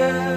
river